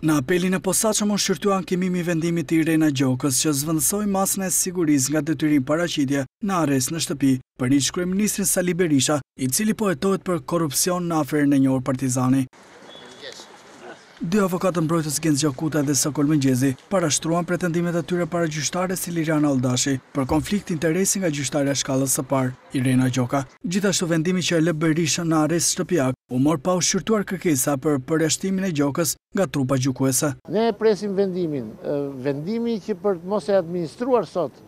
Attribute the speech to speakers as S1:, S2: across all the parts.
S1: Në Apelin e Posaçëm u shqyrtua ankimimi i vendimit të Irena Gjokës që zëvendësoi masën e sigurisë nga detyrim paraqitje në arrest në shtëpi për ish kryeministrin Sali Berisha, i cili po hetohet për korrupsion në aferën e njohur Partizani. Dy avokatët mbrojtës Genc Gjokutaj dhe Sokol Mëngjezi parashtruan pretendimet e tyre para gjyqtares Iliriana Olldashi për konflikt interesi nga gjyqtarja e shkallës së parë, Irena Gjoka. Gjithashtu vendimi që e lë Berishën në arrest shtëpiak u mor pa u shqyrtuar kërkesa për përjashtimin e Gjokës nga trupa gjykuese.
S2: Ne e presim vendimin, vendimi që për të mos e administruar sot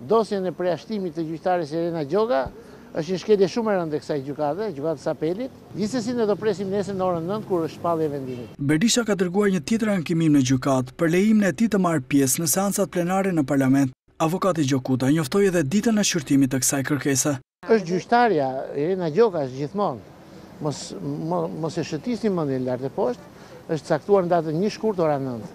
S2: dosjen e përjashtimit të gjyqtares Irena Gjoka është një shkelje shumë e rëndë e kësaj gjykate, Gjykatës së Apelit. Gjithsesi ne do presim nesër në orën nëntë kur është shpallja e vendimit.
S1: Berisha ka dërguar një tjetër ankimim në gjykatë, për lejimin e tij të marrë pjesë në seancat plenare në Parlament. Avokati Gjokutaj njoftoi edhe ditën e shqyrtimit të kësaj kërkese.
S2: Është gjyqtarja, Irena Gjoka është gjithmonë. Mos e shëtisni mendjen lart e poshtë, është caktuar në datën një shkurt ora
S1: nëntë.